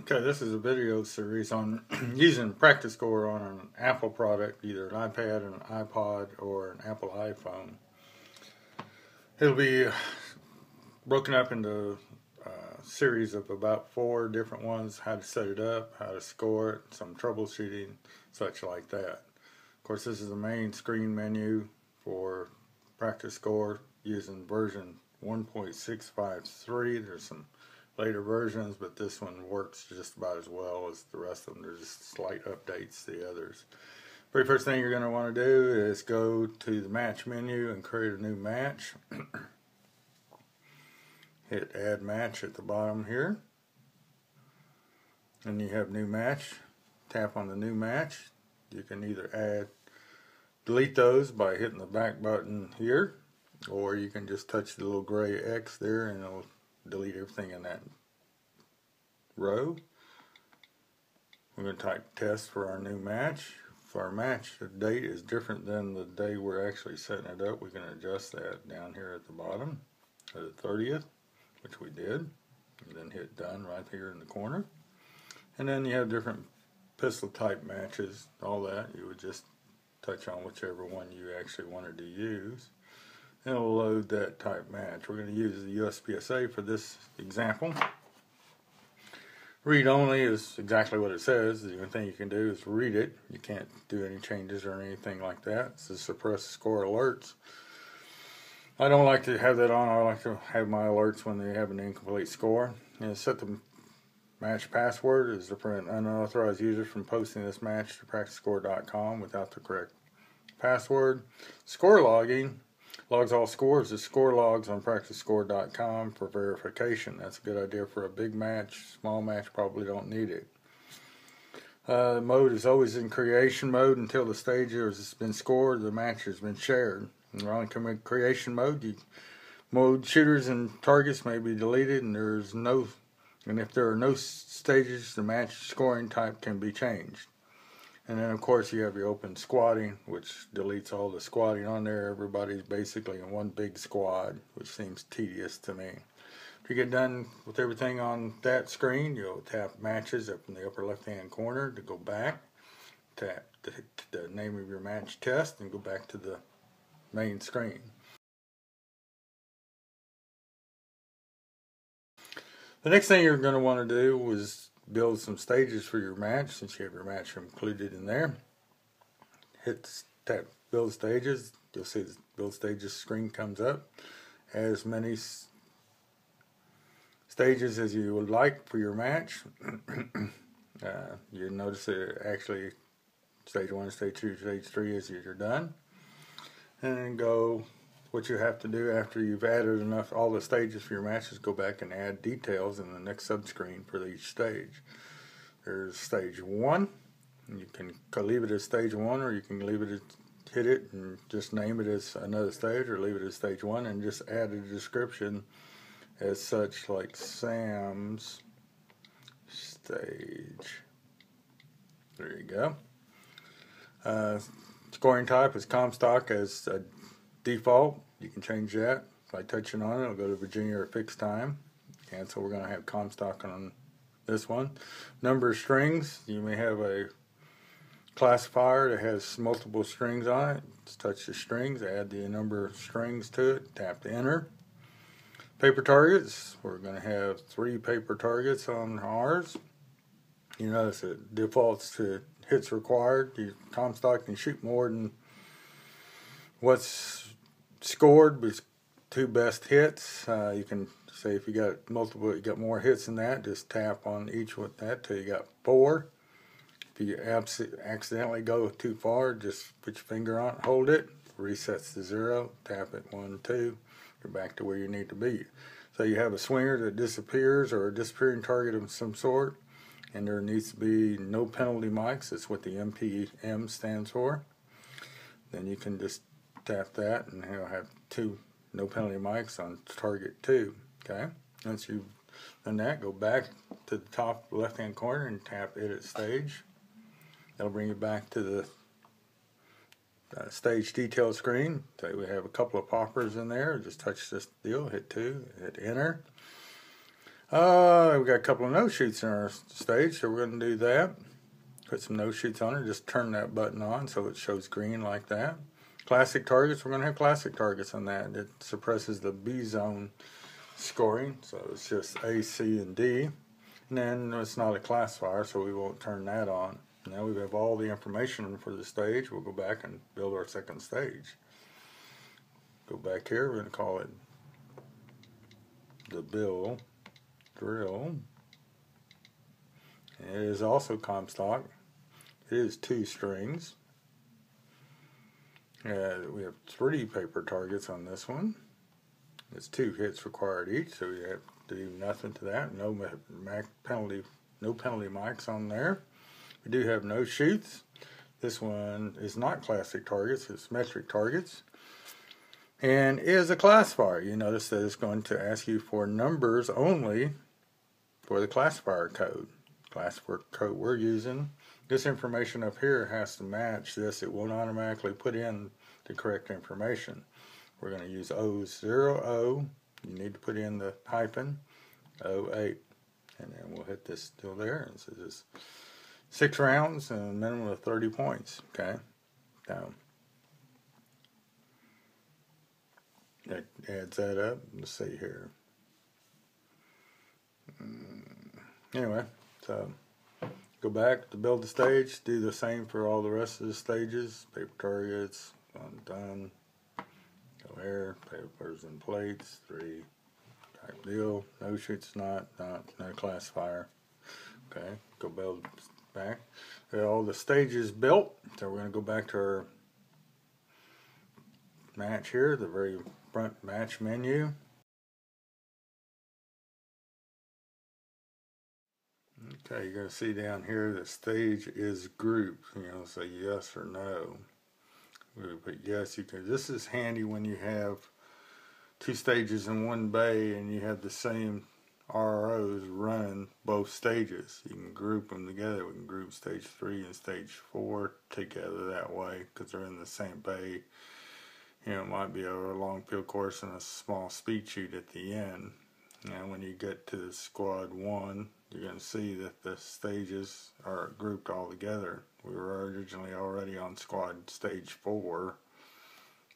Okay, this is a video series on using PractiScore on an Apple product, either an iPad, an iPod, or an Apple iPhone. It'll be uh, broken up into a series of about four different ones, how to set it up, how to score it, some troubleshooting, such like that. Of course, this is the main screen menu for PractiScore using version 1.653. There's some later versions, but this one works just about as well as the rest of them. There's just slight updates to the others. Very first thing you're going to want to do is go to the match menu and create a new match. Hit add match at the bottom here. And you have new match. Tap on the new match. You can either add, delete those by hitting the back button here, or you can just touch the little gray X there and it'll delete everything in that row. We're going to type test for our new match. For our match, the date is different than the day we're actually setting it up. We can adjust that down here at the bottom to the 30th, which we did. And then hit done right here in the corner. And then you have different pistol type matches, all that. You would just touch on whichever one you actually wanted to use and it'll load that type match. We're going to use the USPSA for this example. Read only is exactly what it says. The only thing you can do is read it. You can't do any changes or anything like that. It's to suppress score alerts. I don't like to have that on. I like to have my alerts when they have an incomplete score. And set the match password is to prevent unauthorized users from posting this match to practiscore.com without the correct password. Score logging Logs all scores is score logs on practiscore.com for verification. That's a good idea for a big match. Small match probably don't need it. Uh, mode is always in creation mode until the stage has been scored, the match has been shared. And on creation mode, you, mode shooters and targets may be deleted, and there's no, and if there are no stages, the match scoring type can be changed. And then of course you have your open squadding, which deletes all the squadding on there. Everybody's basically in one big squad, which seems tedious to me. If you get done with everything on that screen, you'll tap matches up in the upper left hand corner to go back. Tap the, the name of your match test and go back to the main screen. The next thing you're going to want to do is build some stages for your match since you have your match included in there. Hit tap build stages. You'll see the build stages screen comes up. As many stages as you would like for your match. uh, you notice that actually stage one, stage two, stage three as you're done. And then go what you have to do after you've added enough all the stages for your matches go back and add details in the next subscreen for each stage. There's stage one. You can leave it as stage one or you can leave it as hit it and just name it as another stage or leave it as stage one and just add a description as such like Sam's stage. There you go. Uh, scoring type is Comstock as a default. You can change that by touching on it. It'll go to Virginia or fixed time. And so we're going to have Comstock on this one. Number of strings. You may have a classifier that has multiple strings on it. Just touch the strings, add the number of strings to it, tap to enter. Paper targets. We're going to have three paper targets on ours. You notice it defaults to hits required. Comstock can shoot more than what's scored was two best hits. Uh, you can say if you got multiple, you got more hits than that, just tap on each with that till you got four. If you abs- accidentally go too far, just put your finger on it, hold it, resets to zero, tap it one, two, you're back to where you need to be. So you have a swinger that disappears or a disappearing target of some sort, and there needs to be no penalty mics. That's what the NPM stands for. Then you can just tap that and he'll have two no penalty mics on target two. Okay, once you've done that, go back to the top left hand corner and tap edit stage. That'll bring you back to the uh, stage detail screen. So we have a couple of poppers in there. Just touch this deal, hit two, hit enter. Uh, we got a couple of no shoots in our stage, so we're going to do that. Put some no shoots on it. Just turn that button on so it shows green like that. Classic targets, we're going to have classic targets on that. It suppresses the B zone scoring, so it's just A, C, and D. And then it's not a classifier, so we won't turn that on. Now we have all the information for the stage. We'll go back and build our second stage. Go back here, we're going to call it the bill drill. It is also Comstock. It is two strings. Uh, we have three paper targets on this one. It's two hits required each, so you have to do nothing to that. No penalty, no penalty mics on there. We do have no shoots. This one is not classic targets; it's metric targets, and is a classifier. You notice that it's going to ask you for numbers only for the classifier code. Classifier code we're using. This information up here has to match this. It won't automatically put in the correct information. We're going to use O0O. You need to put in the hyphen 08. And then we'll hit this still there. And so this six rounds and a minimum of 30 points. Okay. Down. That adds that up. Let's see here. Mm, anyway, so go back to build the stage. Do the same for all the rest of the stages. Paper targets, done. Go here, papers and plates, three type deal. No shoots, not, not, no classifier. Okay, go build back. all the stages built. So we're going to go back to our match here, the very front match menu. Okay, you're going to see down here the stage is grouped. You know, say yes or no. But yes, you can. This is handy when you have two stages in one bay and you have the same ROs run both stages. You can group them together. We can group stage three and stage four together that way because they're in the same bay. You know, it might be a long field course and a small speed shoot at the end. And when you get to squad one, you're going to see that the stages are grouped all together. We were originally already on squad stage four.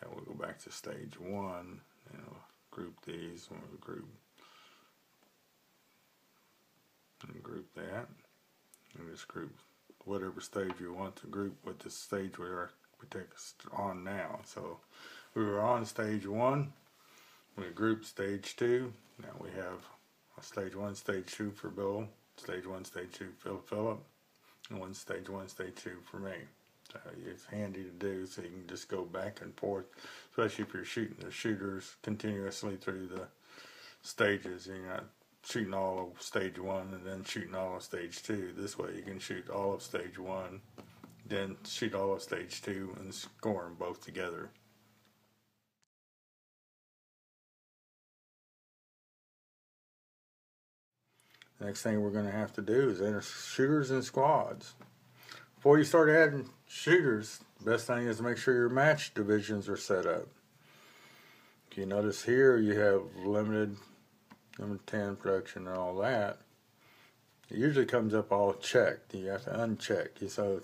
Then we'll go back to stage one and we'll group these and we'll group and group that and just group whatever stage you want to group with the stage we are we take on now. So we were on stage one, we grouped stage two, now we have stage one, stage two for Bill, stage one, stage two for Philip, and one stage one, stage two for me. It's handy to do so you can just go back and forth, especially if you're shooting the shooters continuously through the stages. You're not shooting all of stage one and then shooting all of stage two. This way you can shoot all of stage one, then shoot all of stage two and score them both together. Next thing we're going to have to do is enter shooters and squads. Before you start adding shooters, the best thing is to make sure your match divisions are set up. If you notice here you have limited, limited 10 production and all that. It usually comes up all checked. You have to uncheck. So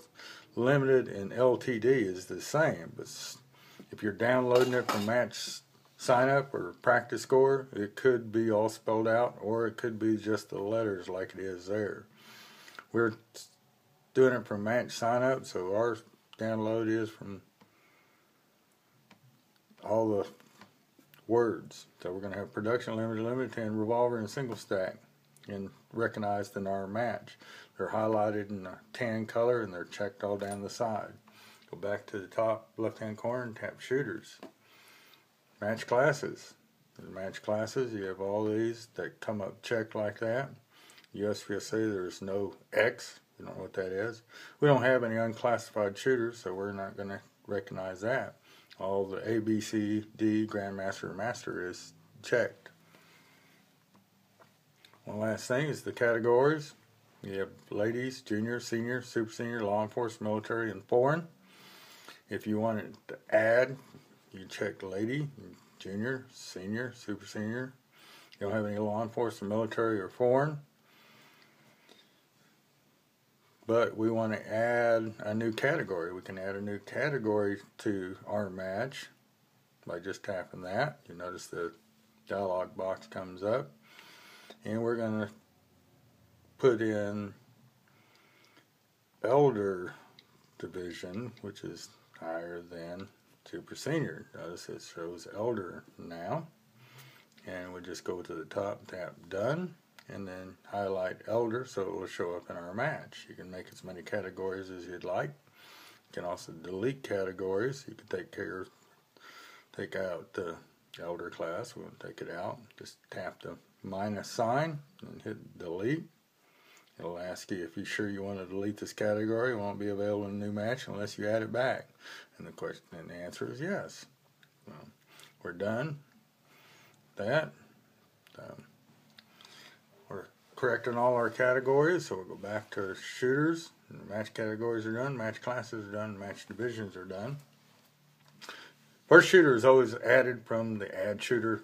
limited and LTD is the same, but if you're downloading it from match sign up or PractiScore, it could be all spelled out or it could be just the letters like it is there. We're doing it from match sign up, so our download is from all the words. So we're going to have production, limited, limited, and revolver and single stack and recognized in our match. They're highlighted in a tan color and they're checked all down the side. Go back to the top left hand corner and tap shooters match classes. The match classes, you have all these that come up checked like that. USPSA, there's no X. You don't know what that is. We don't have any unclassified shooters, so we're not going to recognize that. All the A, B, C, D, Grandmaster, Master is checked. One last thing is the categories. You have ladies, junior, senior, super senior, law enforcement, military, and foreign. If you wanted to add you check lady, junior, senior, super senior. You don't have any law enforcement, military, or foreign. But we want to add a new category. We can add a new category to our match by just tapping that. You notice the dialog box comes up. And we're going to put in elder division, which is higher than super senior. Notice it shows elder now. And we just go to the top, tap done, and then highlight elder so it will show up in our match. You can make as many categories as you'd like. You can also delete categories. You can take care, take out the elder class. We'll take it out. Just tap the minus sign and hit delete. It'll ask you if you're sure you want to delete this category. It won't be available in a new match unless you add it back. And the question and the answer is yes. Well, we're done. That. Um, we're correcting all our categories, so we'll go back to our shooters. Match categories are done, match classes are done, match divisions are done. First shooter is always added from the add shooter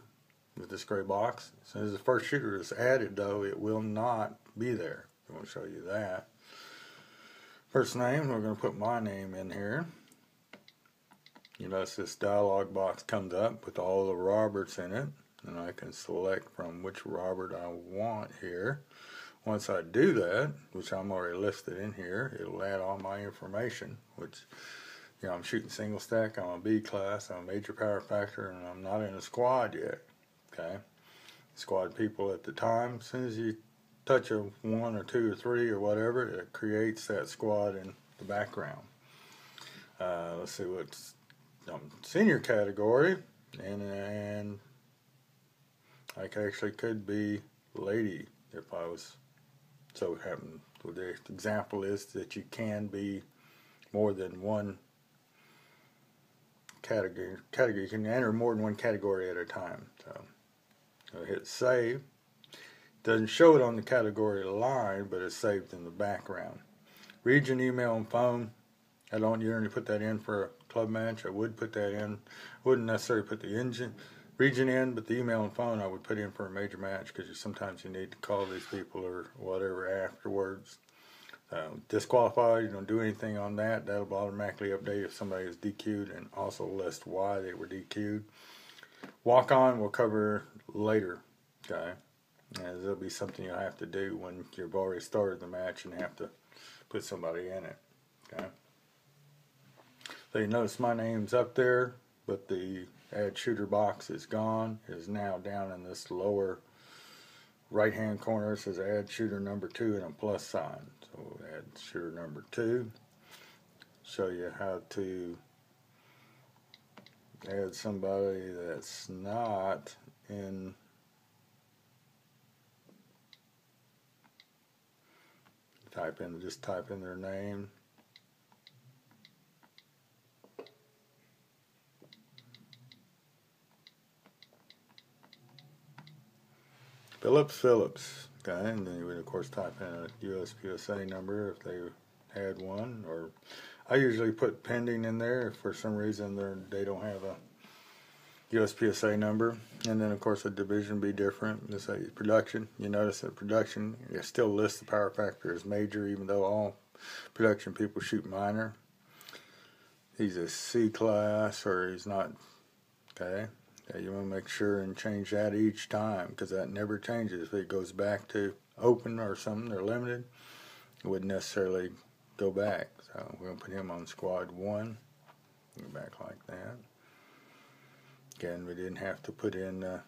with this gray box. As soon as the first shooter is added, though, it will not be there. I will show you that. First name, we're going to put my name in here. You notice this dialog box comes up with all the Roberts in it. And I can select from which Robert I want here. Once I do that, which I'm already listed in here, it'll add all my information, which, you know, I'm shooting single stack, I'm a B class, I'm a major power factor, and I'm not in a squad yet, okay? Squad people at the time, as soon as you touch of one or two or three or whatever, it creates that squad in the background. Uh, let's see what's um, senior category, and and I actually could be lady if I was so happened. Well, the example is that you can be more than one category. Category you can enter more than one category at a time. So hit save doesn't show it on the category line, but it's saved in the background. Region, email, and phone. I don't usually put that in for a club match. I would put that in. Wouldn't necessarily put the engine region in, but the email and phone I would put in for a major match because sometimes you need to call these people or whatever afterwards. Uh, disqualified, you don't do anything on that. That'll automatically update if somebody is DQ'd and also list why they were DQ'd. Walk on we'll cover later. Okay. It'll be something you'll have to do when you've already started the match and have to put somebody in it. Okay. So you notice my name's up there, but the add shooter box is gone. Is now down in this lower right hand corner. It says add shooter number two and a plus sign. So add shooter number two. Show you how to add somebody that's not in type in just type in their name. Phillips Phillips okay and then you would of course type in a USPSA number if they had one or I usually put pending in there if for some reason they they don't have a USPSA number, and then of course the division be different. Let's say production. You notice that production it still lists the power factor as major, even though all production people shoot minor. He's a C class, or he's not. Okay, okay you want to make sure and change that each time because that never changes. If it goes back to open or something, they're limited. It wouldn't necessarily go back. So we're gonna put him on squad one. Go back like that. Again, we didn't have to put in uh,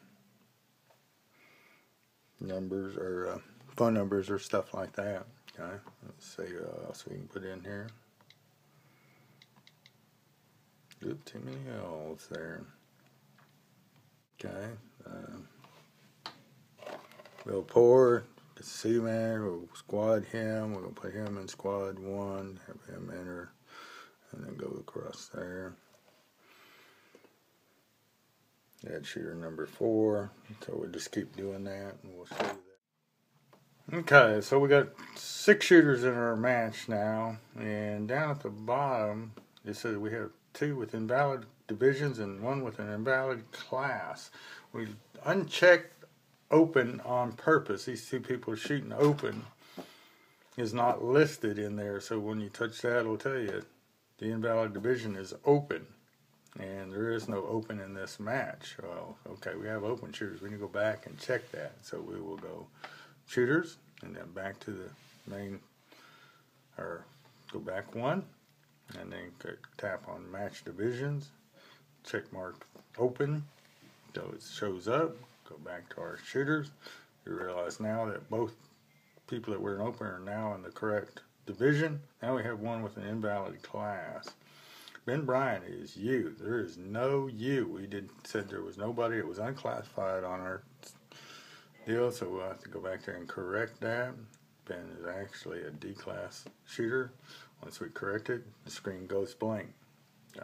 numbers or uh, phone numbers or stuff like that. Okay, let's see what else we can put in here. Oop, too many L's there. Okay, uh, Bill Poor, see man, we'll squad him. We're gonna put him in squad one, have him enter, and then go across there. Add shooter number four. So we'll just keep doing that and we'll you that. Okay, so we got six shooters in our match now. And down at the bottom, it says we have two with invalid divisions and one with an invalid class. We unchecked open on purpose. These two people shooting open is not listed in there. So when you touch that, it'll tell you the invalid division is open. And there is no open in this match. Well, okay, we have open shooters. We to go back and check that. So we will go shooters and then back to the main, or go back one, and then tap on match divisions, check mark open, so it shows up, go back to our shooters. You realize now that both people that were in open are now in the correct division. Now we have one with an invalid class. Ben Bryant is you. There is no you. We did said there was nobody. It was unclassified on our deal, so we'll have to go back there and correct that. Ben is actually a D class shooter. Once we correct it, the screen goes blank. So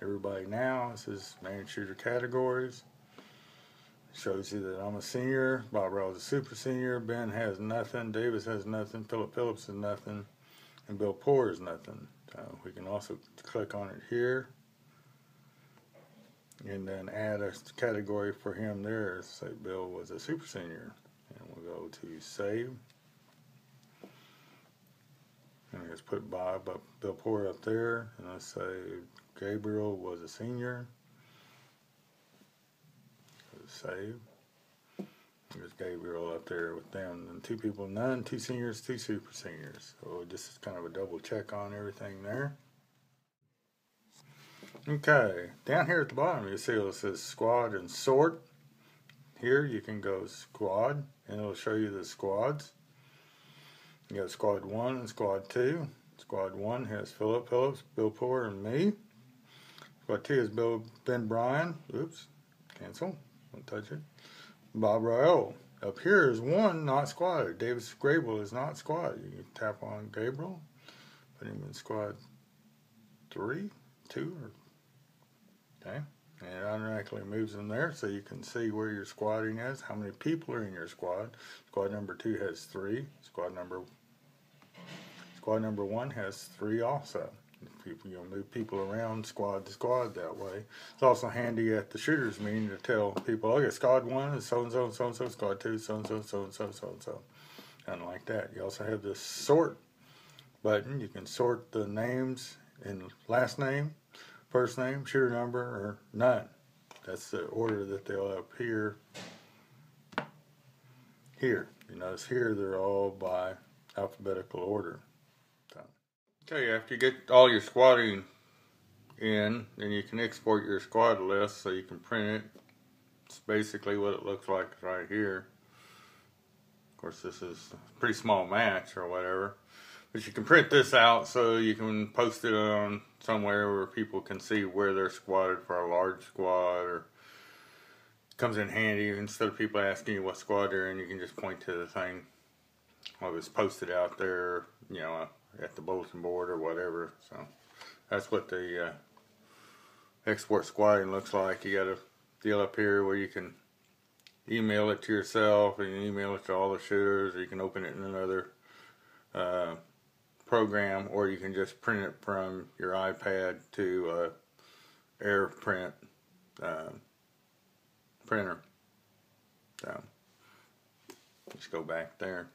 everybody now, this is main shooter categories. Shows you that I'm a senior, Bob Rose is a super senior, Ben has nothing, Davis has nothing, Philip Phillips has nothing, and Bill Poor is nothing. So we can also click on it here and then add a category for him there. Say Bill was a super senior. And we'll go to save. And let's put Bob up, Bill Poor up there. And let's say Gabriel was a senior. Save. There's Gabriel up there with them. And two people, none, two seniors, two super seniors. So is kind of a double check on everything there. Okay, down here at the bottom you see it says squad and sort. Here you can go squad and it'll show you the squads. You got squad 1 and squad 2. Squad 1 has Philip Phillips, Bill Poor, and me. Squad 2 is Bill Ben Bryan. Oops, cancel. Don't touch it. Bob Royale. Up here is one not squad. Davis Gabriel is not squad. You tap on Gabriel, put him in squad 3, 2, or Okay, and it automatically moves them there so you can see where your squadding is, how many people are in your squad. Squad number two has three. Squad number squad number one has three also. People, you know, move people around squad to squad that way. It's also handy at the shooters meeting to tell people, oh, okay, squad one is so and so and so and so, squad two so and so so and so so and so, and like that. You also have this sort button. You can sort the names in last name first name, shooter number, or none. That's the order that they'll appear here. You notice here they're all by alphabetical order. So, after you get all your squadding in, then you can export your squad list so you can print it. It's basically what it looks like right here. Of course, this is a pretty small match or whatever. But you can print this out so you can post it on somewhere where people can see where they're squadded for a large squad or comes in handy instead of people asking you what squad they're in you can just point to the thing what was posted out there you know at the bulletin board or whatever so that's what the uh, export squadding looks like you got a deal up here where you can email it to yourself and email it to all the shooters or you can open it in another uh, program or you can just print it from your iPad to a AirPrint uh, printer. So just go back there.